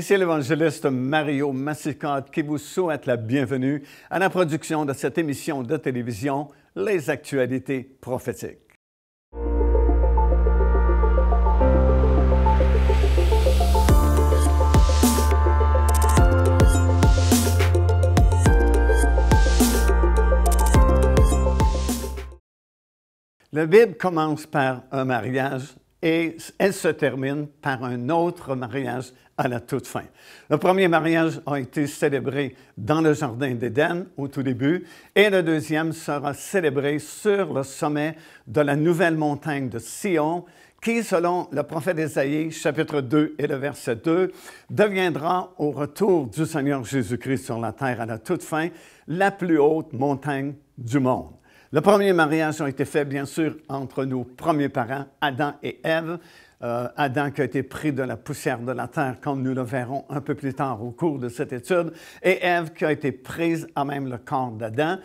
Ici l'évangéliste Mario Massicotte qui vous souhaite la bienvenue à la production de cette émission de télévision Les actualités prophétiques. La Bible commence par un mariage et elle se termine par un autre mariage à la toute fin. Le premier mariage a été célébré dans le Jardin d'Éden au tout début et le deuxième sera célébré sur le sommet de la nouvelle montagne de Sion qui, selon le prophète Ésaïe, chapitre 2 et le verset 2, deviendra au retour du Seigneur Jésus-Christ sur la terre à la toute fin la plus haute montagne du monde. Le premier mariage a été fait, bien sûr, entre nos premiers parents, Adam et Ève. Euh, Adam qui a été pris de la poussière de la terre, comme nous le verrons un peu plus tard au cours de cette étude, et Ève qui a été prise à même le corps d'Adam.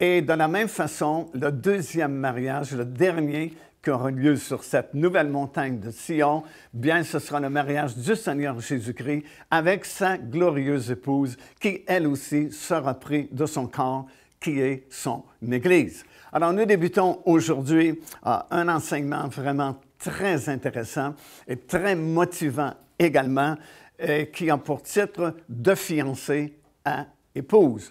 Et de la même façon, le deuxième mariage, le dernier qui aura lieu sur cette nouvelle montagne de Sion, bien ce sera le mariage du Seigneur Jésus-Christ avec sa glorieuse épouse qui, elle aussi, sera prise de son corps qui est son Église. Alors, nous débutons aujourd'hui euh, un enseignement vraiment très intéressant et très motivant également, euh, qui a pour titre De fiancé à épouse,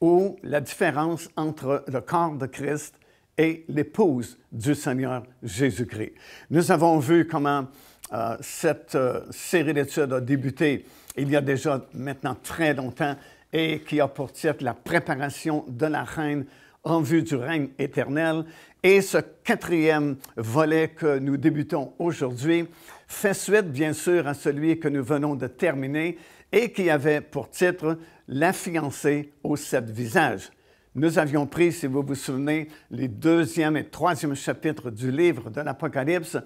ou la différence entre le corps de Christ et l'épouse du Seigneur Jésus-Christ. Nous avons vu comment euh, cette série d'études a débuté il y a déjà maintenant très longtemps et qui a pour titre la préparation de la reine en vue du règne éternel. Et ce quatrième volet que nous débutons aujourd'hui fait suite, bien sûr, à celui que nous venons de terminer et qui avait pour titre La fiancée aux sept visages. Nous avions pris, si vous vous souvenez, les deuxième et troisième chapitres du livre de l'Apocalypse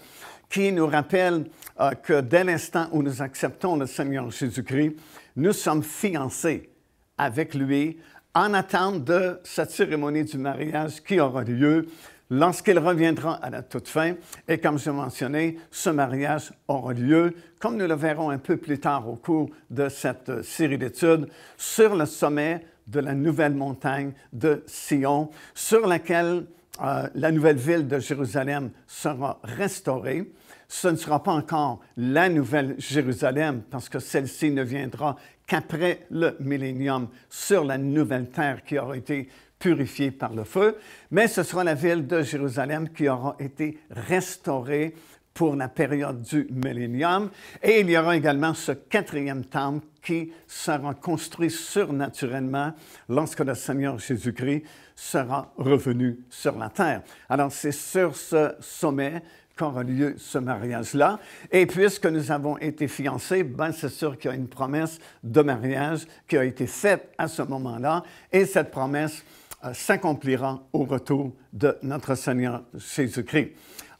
qui nous rappellent euh, que dès l'instant où nous acceptons le Seigneur Jésus-Christ, nous sommes fiancés avec lui en attente de cette cérémonie du mariage qui aura lieu lorsqu'il reviendra à la toute fin. Et comme je mentionnais, ce mariage aura lieu, comme nous le verrons un peu plus tard au cours de cette série d'études, sur le sommet de la nouvelle montagne de Sion, sur laquelle euh, la nouvelle ville de Jérusalem sera restaurée. Ce ne sera pas encore la nouvelle Jérusalem parce que celle-ci ne viendra qu'après le millénium sur la nouvelle terre qui aura été purifiée par le feu, mais ce sera la ville de Jérusalem qui aura été restaurée pour la période du millénium. Et il y aura également ce quatrième temple qui sera construit surnaturellement lorsque le Seigneur Jésus-Christ sera revenu sur la terre. Alors c'est sur ce sommet qu'aura lieu ce mariage-là. Et puisque nous avons été fiancés, ben c'est sûr qu'il y a une promesse de mariage qui a été faite à ce moment-là. Et cette promesse euh, s'accomplira au retour de notre Seigneur Jésus-Christ.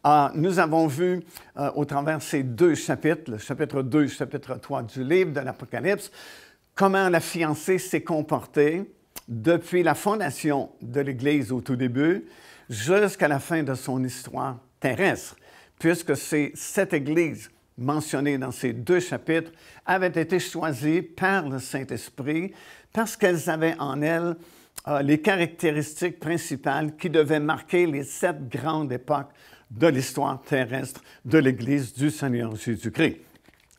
Ah, nous avons vu euh, au travers ces deux chapitres, chapitre 2 et chapitre 3 du livre de l'Apocalypse, comment la fiancée s'est comportée depuis la fondation de l'Église au tout début jusqu'à la fin de son histoire terrestre puisque c'est cette Église mentionnée dans ces deux chapitres avait été choisie par le Saint-Esprit parce qu'elles avaient en elles euh, les caractéristiques principales qui devaient marquer les sept grandes époques de l'histoire terrestre de l'Église du Seigneur Jésus-Christ.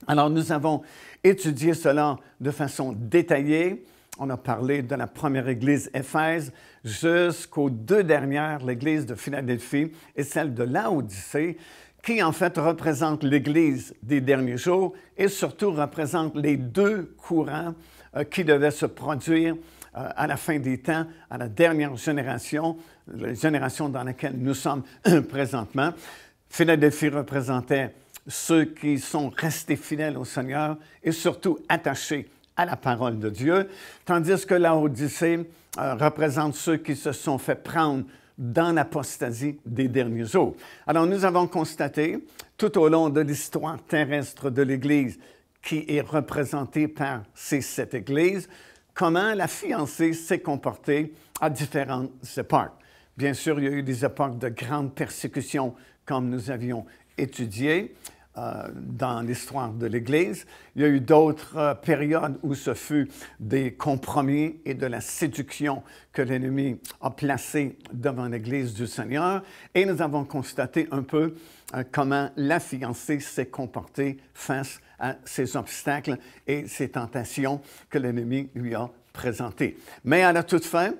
Alors nous avons étudié cela de façon détaillée. On a parlé de la première Église Éphèse jusqu'aux deux dernières, l'Église de Philadelphie et celle de Laodicée qui en fait représente l'Église des derniers jours et surtout représente les deux courants euh, qui devaient se produire euh, à la fin des temps, à la dernière génération, la génération dans laquelle nous sommes présentement. Philadelphie représentait ceux qui sont restés fidèles au Seigneur et surtout attachés à la parole de Dieu, tandis que la Odyssée euh, représente ceux qui se sont fait prendre dans l'apostasie des derniers jours. Alors nous avons constaté tout au long de l'histoire terrestre de l'Église, qui est représentée par ces sept églises, comment la fiancée s'est comportée à différentes époques. Bien sûr, il y a eu des époques de grande persécution, comme nous avions étudié. Euh, dans l'histoire de l'Église. Il y a eu d'autres euh, périodes où ce fut des compromis et de la séduction que l'ennemi a placé devant l'Église du Seigneur. Et nous avons constaté un peu euh, comment la fiancée s'est comportée face à ces obstacles et ces tentations que l'ennemi lui a présentées. Mais à la toute fin,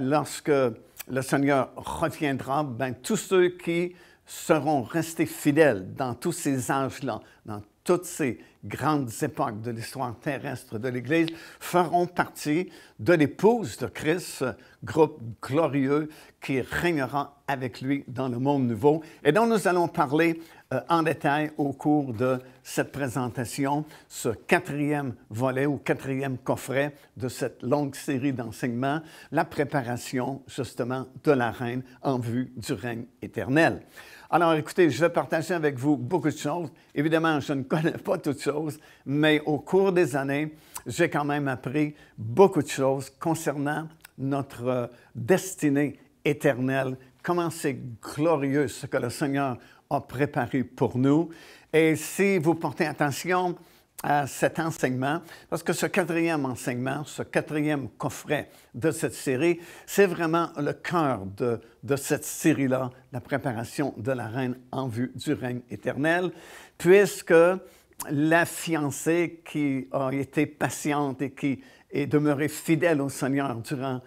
lorsque le Seigneur reviendra, ben, tous ceux qui seront restés fidèles dans tous ces âges-là, dans toutes ces grandes époques de l'histoire terrestre de l'Église, feront partie de l'épouse de Christ, groupe glorieux qui régnera avec lui dans le monde nouveau et dont nous allons parler euh, en détail au cours de cette présentation, ce quatrième volet ou quatrième coffret de cette longue série d'enseignements, la préparation justement de la reine en vue du règne éternel. Alors, écoutez, je vais partager avec vous beaucoup de choses. Évidemment, je ne connais pas toutes choses, mais au cours des années, j'ai quand même appris beaucoup de choses concernant notre euh, destinée éternelle, comment c'est glorieux ce que le Seigneur a préparé pour nous. Et si vous portez attention à cet enseignement, parce que ce quatrième enseignement, ce quatrième coffret de cette série, c'est vraiment le cœur de, de cette série-là, la préparation de la reine en vue du règne éternel, puisque la fiancée qui a été patiente et qui est demeurée fidèle au Seigneur durant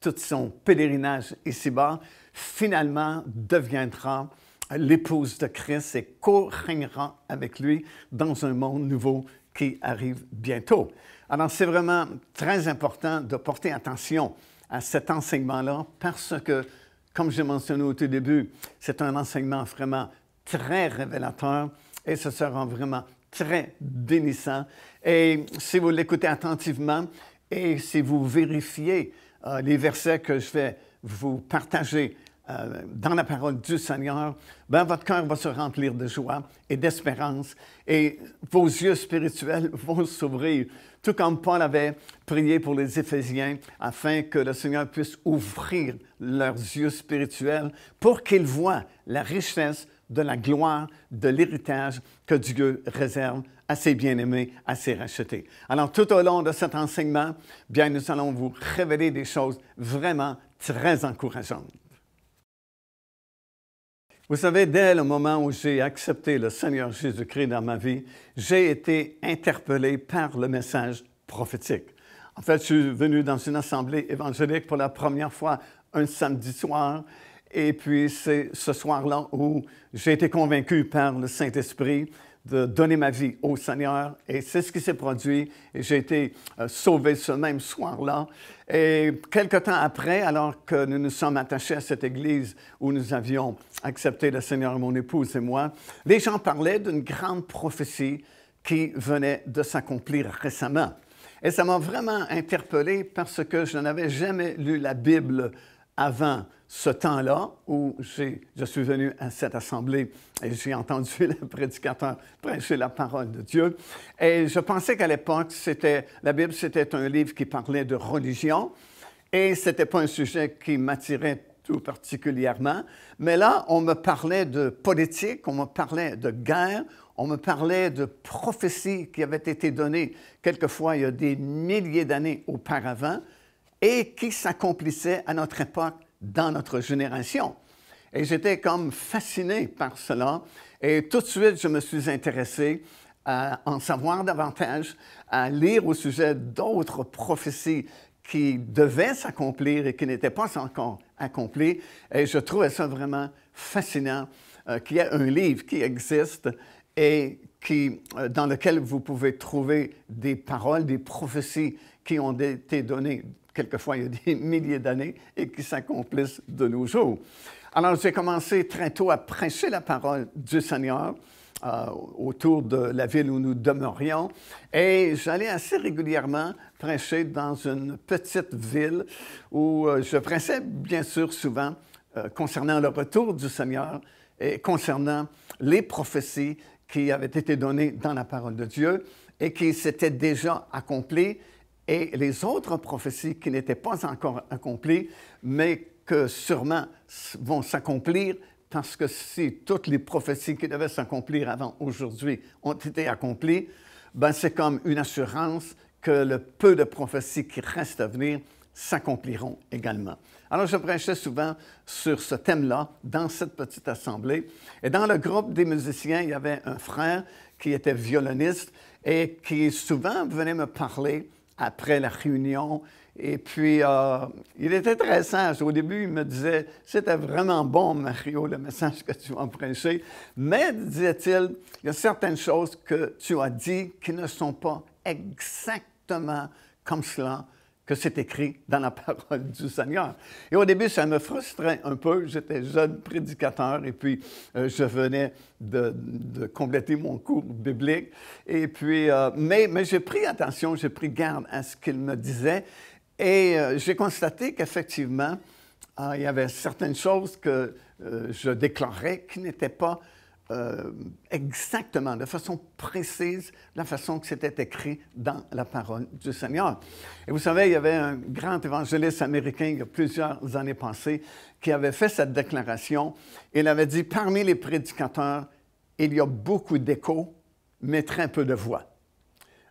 tout son pèlerinage ici-bas, finalement deviendra l'épouse de Christ et co-régnera avec lui dans un monde nouveau qui arrive bientôt. Alors, c'est vraiment très important de porter attention à cet enseignement-là parce que, comme j'ai mentionné au tout début, c'est un enseignement vraiment très révélateur et ce sera vraiment très bénissant. Et si vous l'écoutez attentivement et si vous vérifiez euh, les versets que je vais vous partager euh, dans la parole du Seigneur, ben, votre cœur va se remplir de joie et d'espérance et vos yeux spirituels vont s'ouvrir, tout comme Paul avait prié pour les Éphésiens afin que le Seigneur puisse ouvrir leurs yeux spirituels pour qu'ils voient la richesse de la gloire, de l'héritage que Dieu réserve à ses bien-aimés, à ses rachetés. Alors, tout au long de cet enseignement, bien, nous allons vous révéler des choses vraiment très encourageantes. Vous savez, dès le moment où j'ai accepté le Seigneur Jésus-Christ dans ma vie, j'ai été interpellé par le message prophétique. En fait, je suis venu dans une assemblée évangélique pour la première fois un samedi soir. Et puis, c'est ce soir-là où j'ai été convaincu par le Saint-Esprit de donner ma vie au Seigneur. Et c'est ce qui s'est produit. Et j'ai été euh, sauvé ce même soir-là. Et quelque temps après, alors que nous nous sommes attachés à cette église où nous avions accepté le Seigneur, mon épouse et moi, les gens parlaient d'une grande prophétie qui venait de s'accomplir récemment. Et ça m'a vraiment interpellé parce que je n'avais jamais lu la Bible avant ce temps-là où je suis venu à cette assemblée et j'ai entendu le prédicateur prêcher la parole de Dieu. Et je pensais qu'à l'époque, la Bible, c'était un livre qui parlait de religion et ce n'était pas un sujet qui m'attirait tout particulièrement. Mais là, on me parlait de politique, on me parlait de guerre, on me parlait de prophéties qui avaient été données quelquefois il y a des milliers d'années auparavant et qui s'accomplissait à notre époque, dans notre génération. Et j'étais comme fasciné par cela. Et tout de suite, je me suis intéressé à en savoir davantage, à lire au sujet d'autres prophéties qui devaient s'accomplir et qui n'étaient pas encore accomplies. Et je trouvais ça vraiment fascinant euh, qu'il y ait un livre qui existe et qui, euh, dans lequel vous pouvez trouver des paroles, des prophéties ont été données quelquefois il y a des milliers d'années et qui s'accomplissent de nos jours. Alors j'ai commencé très tôt à prêcher la parole du Seigneur. Euh, autour de la ville où nous demeurions. Et j'allais assez régulièrement prêcher dans une petite ville où euh, je prêchais bien sûr souvent euh, concernant le retour du Seigneur et concernant les prophéties qui avaient été données dans la parole de Dieu et qui s'étaient déjà accomplies et les autres prophéties qui n'étaient pas encore accomplies, mais que sûrement vont s'accomplir parce que si toutes les prophéties qui devaient s'accomplir avant aujourd'hui ont été accomplies, ben c'est comme une assurance que le peu de prophéties qui restent à venir s'accompliront également. Alors, je prêchais souvent sur ce thème-là dans cette petite assemblée. Et dans le groupe des musiciens, il y avait un frère qui était violoniste et qui souvent venait me parler après la réunion. Et puis, euh, il était très sage. Au début, il me disait, c'était vraiment bon, Mario, le message que tu as prêché. Mais, disait-il, il y a certaines choses que tu as dit qui ne sont pas exactement comme cela que c'est écrit dans la parole du Seigneur. Et au début, ça me frustrait un peu. J'étais jeune prédicateur et puis euh, je venais de, compléter mon cours biblique. Et puis, euh, mais, j'ai pris attention, j'ai pris garde à ce qu'il me disait et euh, j'ai constaté qu'effectivement, il y avait certaines choses que je déclarais qui n'étaient pas euh, exactement, de façon précise, la façon que c'était écrit dans la parole du Seigneur. Et vous savez, il y avait un grand évangéliste américain il y a plusieurs années passées qui avait fait cette déclaration. Il avait dit, parmi les prédicateurs, il y a beaucoup d'échos, mais très peu de voix.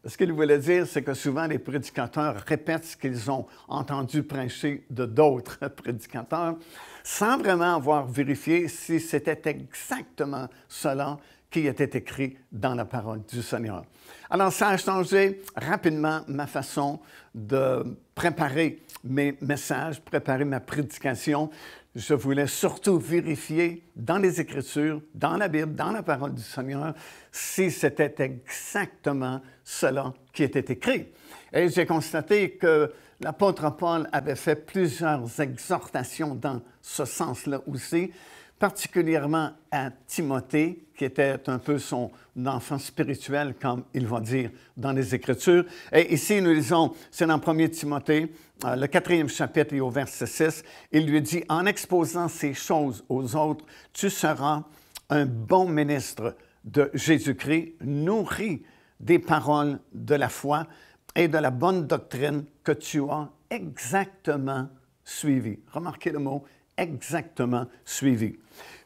Ce qu'il voulait dire, c'est que souvent les prédicateurs répètent ce qu'ils ont entendu prêcher de d'autres prédicateurs sans vraiment avoir vérifié si c'était exactement cela qui était écrit dans la parole du Seigneur. Alors, ça a changé rapidement ma façon de préparer mes messages, préparer ma prédication. Je voulais surtout vérifier dans les Écritures, dans la Bible, dans la parole du Seigneur, si c'était exactement cela qui était écrit. Et j'ai constaté que l'apôtre Paul avait fait plusieurs exhortations dans ce sens-là aussi, particulièrement à Timothée, qui était un peu son enfant spirituel, comme il va dire dans les Écritures. Et ici, nous lisons, c'est dans 1 Timothée, euh, le quatrième chapitre et au verset 6, il lui dit, en exposant ces choses aux autres, tu seras un bon ministre de Jésus-Christ, nourri des paroles de la foi et de la bonne doctrine que tu as exactement suivi. Remarquez le mot exactement suivi.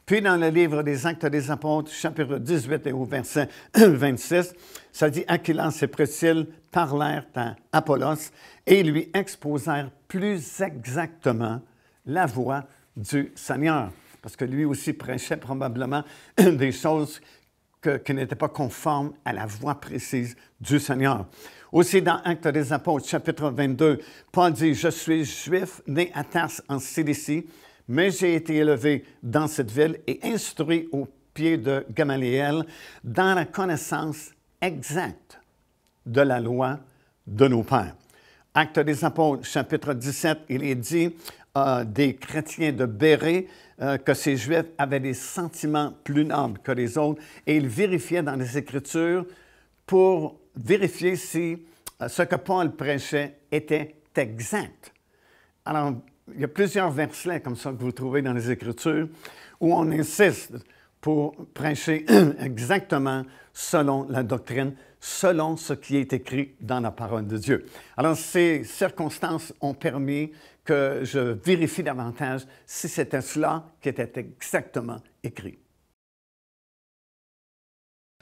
Puis dans le livre des Actes des Apôtres, chapitre 18 et au verset 26, ça dit Aquilas et Priscille parlèrent à Apollos et lui exposèrent plus exactement la voie du Seigneur. Parce que lui aussi prêchait probablement des choses qui n'étaient pas conformes à la voie précise du Seigneur. Aussi, dans Actes des Apôtres, chapitre 22, Paul dit Je suis juif, né à Tarse en Cilicie, mais j'ai été élevé dans cette ville et instruit au pied de Gamaliel dans la connaissance exacte de la loi de nos pères. Actes des Apôtres, chapitre 17, il est dit euh, des chrétiens de Bérée euh, que ces Juifs avaient des sentiments plus nobles que les autres et ils vérifiaient dans les Écritures pour vérifier si euh, ce que Paul prêchait était exact. Alors, il y a plusieurs versets comme ça que vous trouvez dans les Écritures où on insiste pour prêcher exactement selon la doctrine, selon ce qui est écrit dans la parole de Dieu. Alors, ces circonstances ont permis que je vérifie davantage si c'était cela qui était exactement écrit.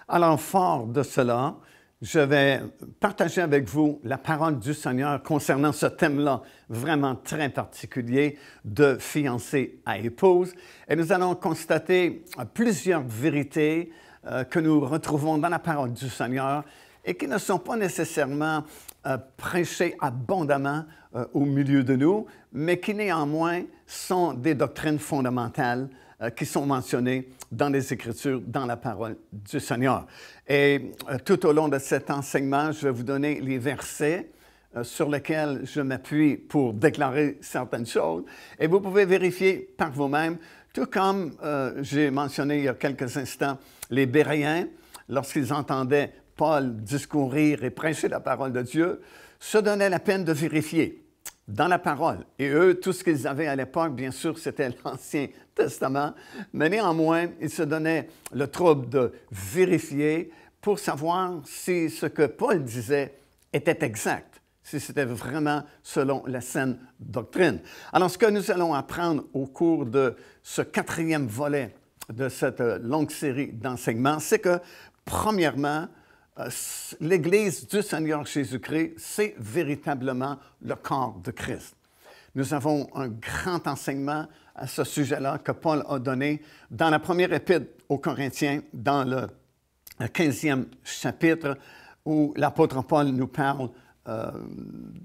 Alors, fort de cela, je vais partager avec vous la parole du Seigneur concernant ce thème-là vraiment très particulier de fiancé à épouse. Et nous allons constater plusieurs vérités euh, que nous retrouvons dans la parole du Seigneur et qui ne sont pas nécessairement euh, prêchées abondamment euh, au milieu de nous, mais qui néanmoins sont des doctrines fondamentales qui sont mentionnées dans les Écritures, dans la parole du Seigneur. Et euh, tout au long de cet enseignement, je vais vous donner les versets euh, sur lesquels je m'appuie pour déclarer certaines choses. Et vous pouvez vérifier par vous-même, tout comme euh, j'ai mentionné il y a quelques instants, les Béréens, lorsqu'ils entendaient Paul discourir et prêcher la parole de Dieu, se donnaient la peine de vérifier dans la parole. Et eux, tout ce qu'ils avaient à l'époque, bien sûr, c'était l'Ancien Testament, mais néanmoins, ils se donnaient le trouble de vérifier pour savoir si ce que Paul disait était exact, si c'était vraiment selon la saine doctrine. Alors, ce que nous allons apprendre au cours de ce quatrième volet de cette longue série d'enseignements, c'est que, premièrement, euh, l'Église du Seigneur Jésus-Christ, c'est véritablement le corps de Christ. Nous avons un grand enseignement à ce sujet-là que Paul a donné dans la première épître aux Corinthiens, dans le 15e chapitre, où l'apôtre Paul nous parle euh,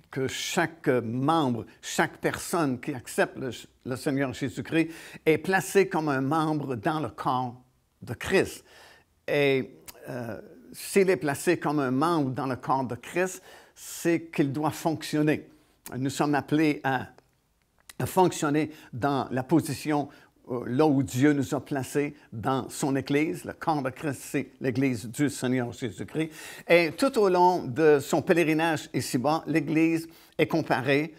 que chaque membre, chaque personne qui accepte le, Seigneur Jésus-Christ est placé comme un membre dans le corps de Christ. Et euh, s'il est placé comme un membre dans le corps de Christ, c'est qu'il doit fonctionner. Nous sommes appelés à, fonctionner dans la position euh, là où Dieu nous a placés dans son Église. Le corps de Christ, c'est l'Église du Seigneur Jésus-Christ. Et tout au long de son pèlerinage ici-bas, l'Église est comparée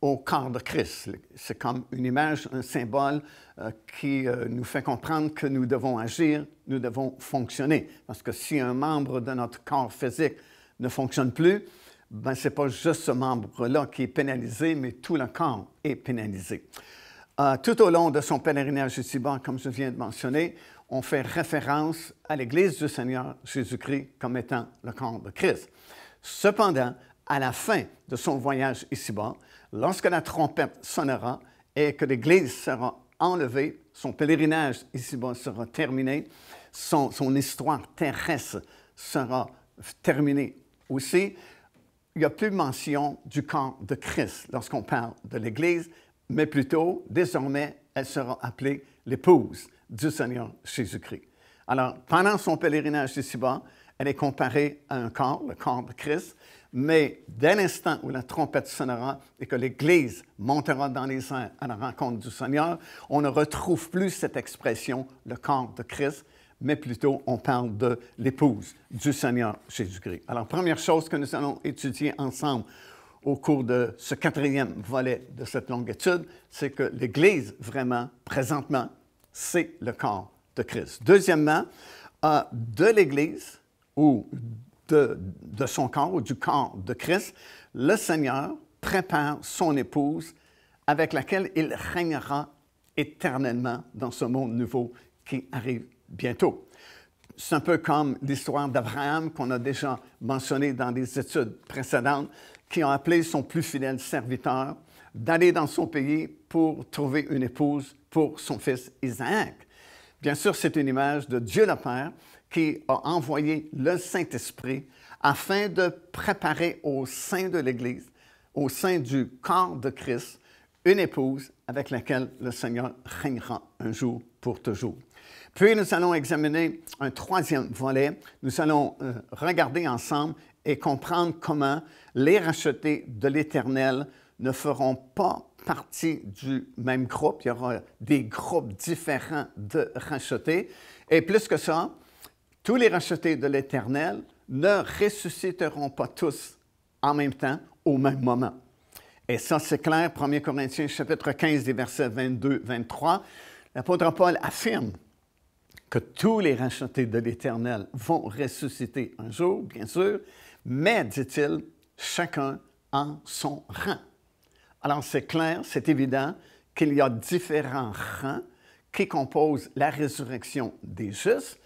au corps de Christ. C'est comme une image, un symbole euh, qui euh, nous fait comprendre que nous devons agir, nous devons fonctionner. Parce que si un membre de notre corps physique ne fonctionne plus, ben, ce n'est pas juste ce membre-là qui est pénalisé, mais tout le corps est pénalisé. Euh, tout au long de son pèlerinage ici-bas, comme je viens de mentionner, on fait référence à l'Église du Seigneur Jésus-Christ comme étant le corps de Christ. Cependant, à la fin de son voyage ici-bas, lorsque la trompette sonnera et que l'Église sera enlevée, son pèlerinage ici-bas sera terminé, son, histoire terrestre sera terminée aussi, il n'y a plus mention du corps de Christ lorsqu'on parle de l'Église, mais plutôt, désormais, elle sera appelée l'épouse du Seigneur Jésus-Christ. Alors, pendant son pèlerinage ici-bas, elle est comparée à un corps, le corps de Christ, mais dès l'instant où la trompette sonnera et que l'Église montera dans les airs à la rencontre du Seigneur, on ne retrouve plus cette expression, le corps de Christ, mais plutôt on parle de l'épouse du Seigneur Jésus-Christ. Alors, première chose que nous allons étudier ensemble au cours de ce quatrième volet de cette longue étude, c'est que l'Église, vraiment, présentement, c'est le corps de Christ. Deuxièmement, euh, de l'Église ou de, son corps ou du corps de Christ, le Seigneur prépare son épouse avec laquelle il régnera éternellement dans ce monde nouveau qui arrive bientôt. C'est un peu comme l'histoire d'Abraham qu'on a déjà mentionné dans des études précédentes, qui a appelé son plus fidèle serviteur d'aller dans son pays pour trouver une épouse pour son fils Isaac. Bien sûr, c'est une image de Dieu le Père qui a envoyé le Saint-Esprit afin de préparer au sein de l'Église, au sein du corps de Christ, une épouse avec laquelle le Seigneur régnera un jour pour toujours. Puis nous allons examiner un troisième volet. Nous allons euh, regarder ensemble et comprendre comment les rachetés de l'Éternel ne feront pas partie du même groupe. Il y aura des groupes différents de rachetés. Et plus que ça, tous les rachetés de l'Éternel ne ressusciteront pas tous en même temps, au même moment. Et ça, c'est clair, 1 Corinthiens chapitre 15, des versets 22-23. L'apôtre Paul affirme que tous les rachetés de l'Éternel vont ressusciter un jour, bien sûr, mais, dit-il, chacun en son rang. Alors c'est clair, c'est évident qu'il y a différents rangs qui composent la résurrection des justes,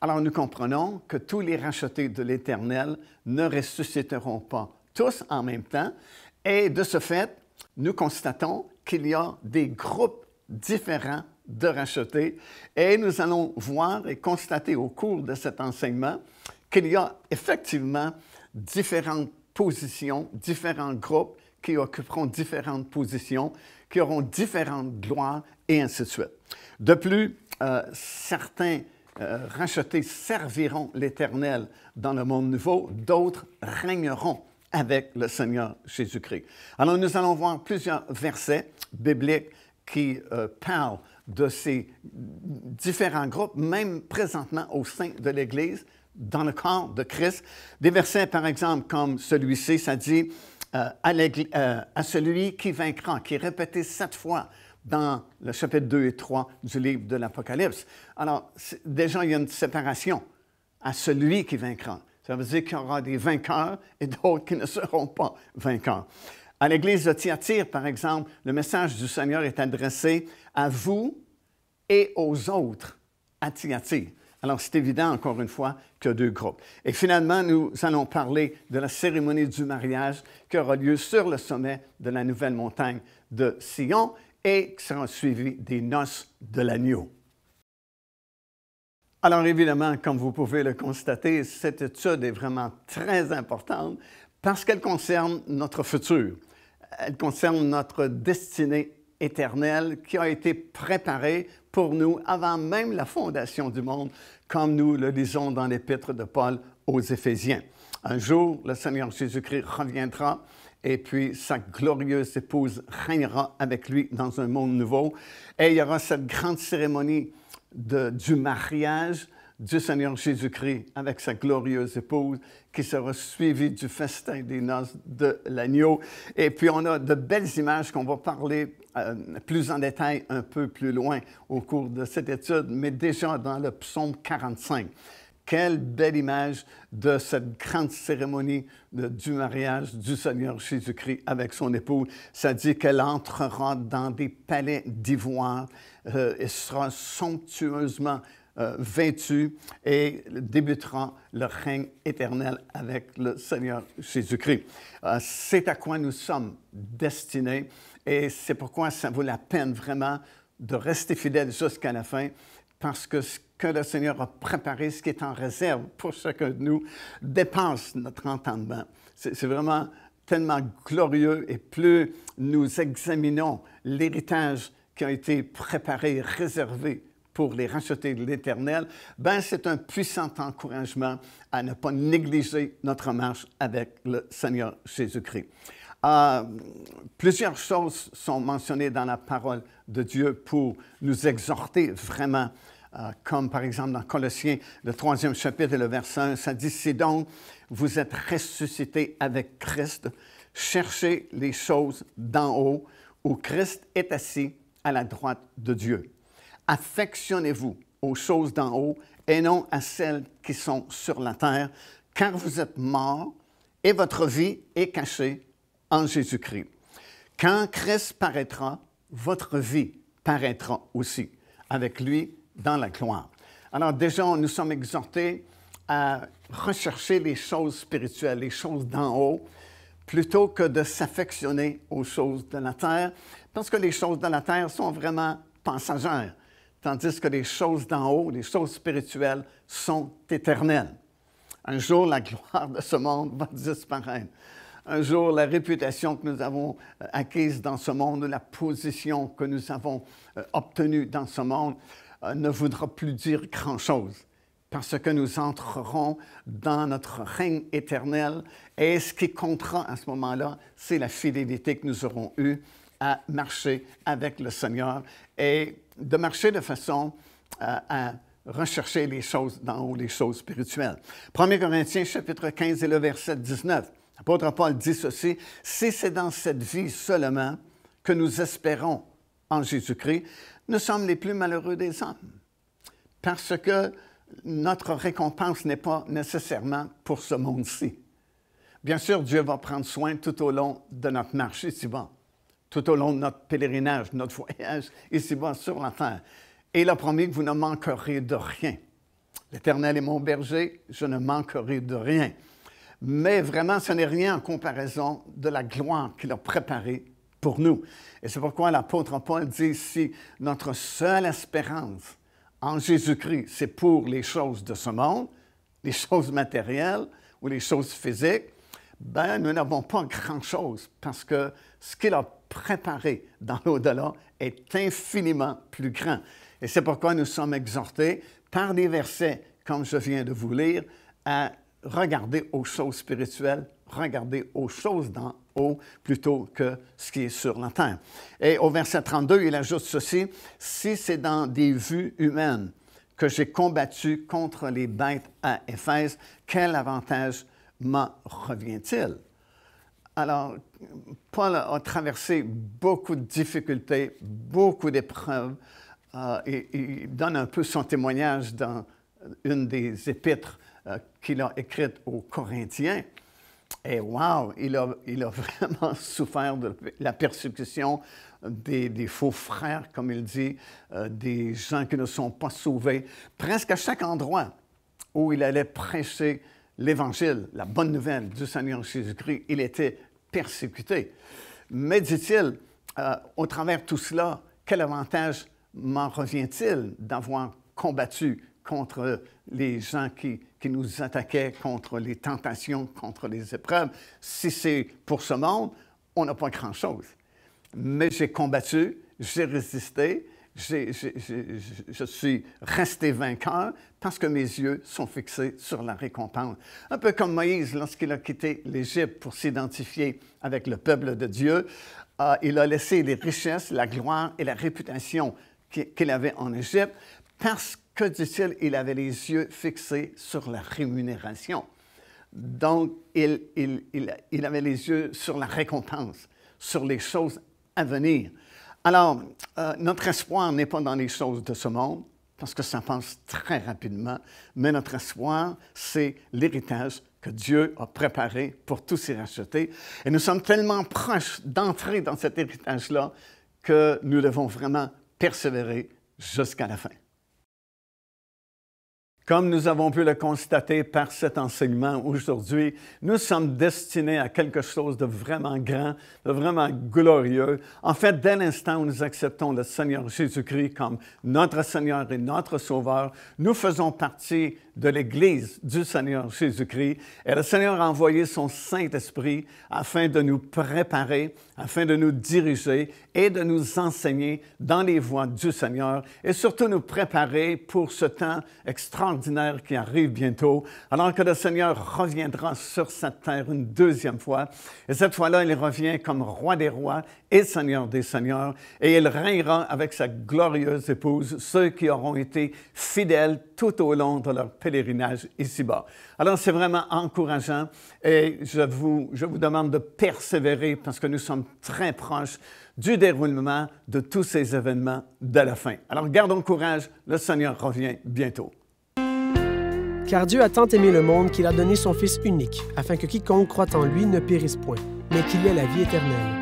alors nous comprenons que tous les rachetés de l'Éternel ne ressusciteront pas tous en même temps. Et de ce fait, nous constatons qu'il y a des groupes différents de rachetés. Et nous allons voir et constater au cours de cet enseignement qu'il y a effectivement différentes positions, différents groupes qui occuperont différentes positions, qui auront différentes gloires, et ainsi de suite. De plus, euh, certains euh, rachetés serviront l'Éternel dans le monde nouveau, d'autres régneront avec le Seigneur Jésus-Christ. Alors nous allons voir plusieurs versets bibliques qui euh, parlent de ces différents groupes, même présentement au sein de l'Église, dans le corps de Christ. Des versets, par exemple, comme celui-ci, ça dit euh, à, à, celui qui vaincra, qui est répété sept fois dans le chapitre 2 et 3 du livre de l'Apocalypse. Alors, déjà, il y a une séparation à celui qui vaincra. Ça veut dire qu'il y aura des vainqueurs et d'autres qui ne seront pas vainqueurs. À l'église de Thyatire, par exemple, le message du Seigneur est adressé à vous et aux autres à Thyatire. Alors, c'est évident, encore une fois, qu'il y a deux groupes. Et finalement, nous allons parler de la cérémonie du mariage qui aura lieu sur le sommet de la nouvelle montagne de Sion et qui sera suivie des noces de l'agneau. Alors, évidemment, comme vous pouvez le constater, cette étude est vraiment très importante parce qu'elle concerne notre futur. Elle concerne notre destinée éternelle qui a été préparée pour nous avant même la fondation du monde, comme nous le lisons dans l'épître de Paul aux Éphésiens. Un jour, le Seigneur Jésus-Christ reviendra et puis sa glorieuse épouse régnera avec lui dans un monde nouveau. Et il y aura cette grande cérémonie du mariage du Seigneur Jésus-Christ avec sa glorieuse épouse, qui sera suivie du festin des noces de l'agneau. Et puis on a de belles images qu'on va parler euh, plus en détail un peu plus loin au cours de cette étude, mais déjà dans le psaume 45. Quelle belle image de cette grande cérémonie du mariage du Seigneur Jésus-Christ avec son épouse. Ça dit qu'elle entrera dans des palais d'ivoire euh, et sera somptueusement euh, vaincue et débutera le règne éternel avec le Seigneur Jésus-Christ. C'est à quoi nous sommes destinés et c'est pourquoi ça vaut la peine vraiment de rester fidèle jusqu'à la fin parce que ce que le Seigneur a préparé, ce qui est en réserve pour chacun de nous, dépasse notre entendement. C'est vraiment tellement glorieux et plus nous examinons l'héritage qui a été préparé, réservé pour les racheter de l'Éternel, ben c'est un puissant encouragement à ne pas négliger notre marche avec le Seigneur Jésus-Christ. Euh, plusieurs choses sont mentionnées dans la parole de Dieu pour nous exhorter vraiment, euh, comme par exemple dans Colossiens, le troisième chapitre, le verset 1, ça dit, Si donc vous êtes ressuscités avec Christ, cherchez les choses d'en haut, où Christ est assis à la droite de Dieu. Affectionnez-vous aux choses d'en haut et non à celles qui sont sur la terre, car vous êtes morts et votre vie est cachée en Jésus-Christ. Quand Christ paraîtra, votre vie paraîtra aussi avec lui dans la gloire. Alors déjà, nous sommes exhortés à rechercher les choses spirituelles, les choses d'en haut, plutôt que de s'affectionner aux choses de la terre, parce que les choses de la terre sont vraiment passagères, tandis que les choses d'en haut, les choses spirituelles, sont éternelles. Un jour, la gloire de ce monde va disparaître. Un jour, la réputation que nous avons euh, acquise dans ce monde, la position que nous avons euh, obtenue dans ce monde, euh, ne voudra plus dire grand-chose parce que nous entrerons dans notre règne éternel. Et ce qui comptera à ce moment-là, c'est la fidélité que nous aurons eue à marcher avec le Seigneur et de marcher de façon à rechercher les choses dans haut, les choses spirituelles. 1 Corinthiens chapitre 15 et le verset 19. L'apôtre Paul dit ceci, si c'est dans cette vie seulement que nous espérons en Jésus-Christ, nous sommes les plus malheureux des hommes. Parce que notre récompense n'est pas nécessairement pour ce monde-ci. Bien sûr, Dieu va prendre soin tout au long de notre marche ici-bas, tout au long de notre pèlerinage, notre voyage ici-bas sur la terre. Et il a promis que vous ne manquerez de rien. L'Éternel est mon berger, je ne manquerai de rien. Mais vraiment, ce n'est rien en comparaison de la gloire qu'il a préparée pour nous. Et c'est pourquoi l'apôtre Paul dit ici, notre seule espérance, en Jésus-Christ, c'est pour les choses de ce monde, les choses matérielles ou les choses physiques, ben, nous n'avons pas grand-chose parce que ce qu'il a préparé dans l'au-delà est infiniment plus grand. Et c'est pourquoi nous sommes exhortés par des versets, comme je viens de vous lire, à regarder aux choses spirituelles, regarder aux choses d'en haut plutôt que ce qui est sur la terre. Et au verset 32, il ajoute ceci, si c'est dans des vues humaines que j'ai combattu contre les bêtes à Éphèse, quel avantage m'en revient-il? Alors, Paul a traversé beaucoup de difficultés, beaucoup d'épreuves, euh, et, il donne un peu son témoignage dans une des épîtres euh, qu'il a écrites aux Corinthiens. Et wow, il a, il a vraiment souffert de la persécution des, faux frères, comme il dit, euh, des gens qui ne sont pas sauvés, presque à chaque endroit où il allait prêcher l'Évangile, la bonne nouvelle du Seigneur Jésus-Christ, il était persécuté. Mais dit-il, euh, au travers de tout cela, quel avantage m'en revient-il d'avoir combattu contre les gens qui, qui, nous attaquaient, contre les tentations, contre les épreuves? Si c'est pour ce monde, on n'a pas grand-chose mais j'ai combattu, j'ai résisté, je suis resté vainqueur parce que mes yeux sont fixés sur la récompense. Un peu comme Moïse lorsqu'il a quitté l'Égypte pour s'identifier avec le peuple de Dieu, euh, il a laissé les richesses, la gloire et la réputation qu'il avait en Égypte parce que, dit-il, il avait les yeux fixés sur la rémunération. Donc, il avait les yeux sur la récompense, sur les choses à venir. Alors, euh, notre espoir n'est pas dans les choses de ce monde, parce que ça passe très rapidement, mais notre espoir, c'est l'héritage que Dieu a préparé pour tous ses rachetés. Et nous sommes tellement proches d'entrer dans cet héritage-là que nous devons vraiment persévérer jusqu'à la fin. Comme nous avons pu le constater par cet enseignement aujourd'hui, nous sommes destinés à quelque chose de vraiment grand, de vraiment glorieux. En fait, dès l'instant où nous acceptons le Seigneur Jésus-Christ comme notre Seigneur et notre Sauveur, nous faisons partie de l'Église du Seigneur Jésus-Christ. Et le Seigneur a envoyé son Saint-Esprit afin de nous préparer, afin de nous diriger et de nous enseigner dans les voies du Seigneur et surtout nous préparer pour ce temps extraordinaire qui arrive bientôt, alors que le Seigneur reviendra sur cette terre une deuxième fois. Et cette fois-là, il revient comme roi des rois et Seigneur des seigneurs, et il régnera avec sa glorieuse épouse, ceux qui auront été fidèles tout au long de leur pèlerinage ici-bas. Alors c'est vraiment encourageant et je vous, je vous demande de persévérer parce que nous sommes très proches du déroulement de tous ces événements de la fin. Alors gardons courage, le Seigneur revient bientôt. Car Dieu a tant aimé le monde qu'il a donné son Fils unique, afin que quiconque croit en lui ne périsse point, mais qu'il ait la vie éternelle.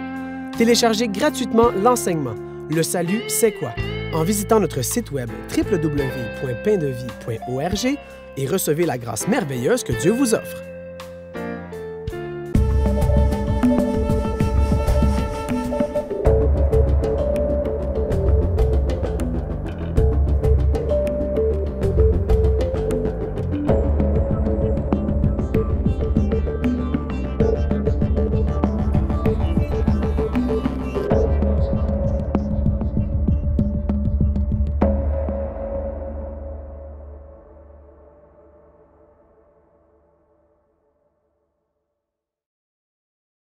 Téléchargez gratuitement l'enseignement Le salut, c'est quoi? En visitant notre site web www.paindevie.org et recevez la grâce merveilleuse que Dieu vous offre.